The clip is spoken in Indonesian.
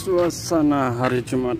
suasana hari Jumat.